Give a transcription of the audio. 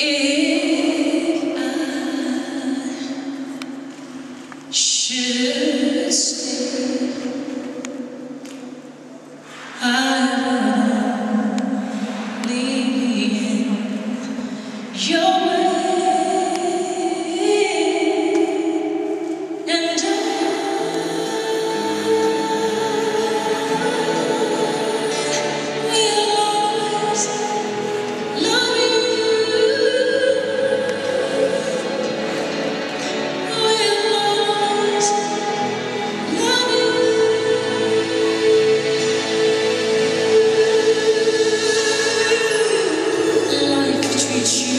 If I should stay, treat you.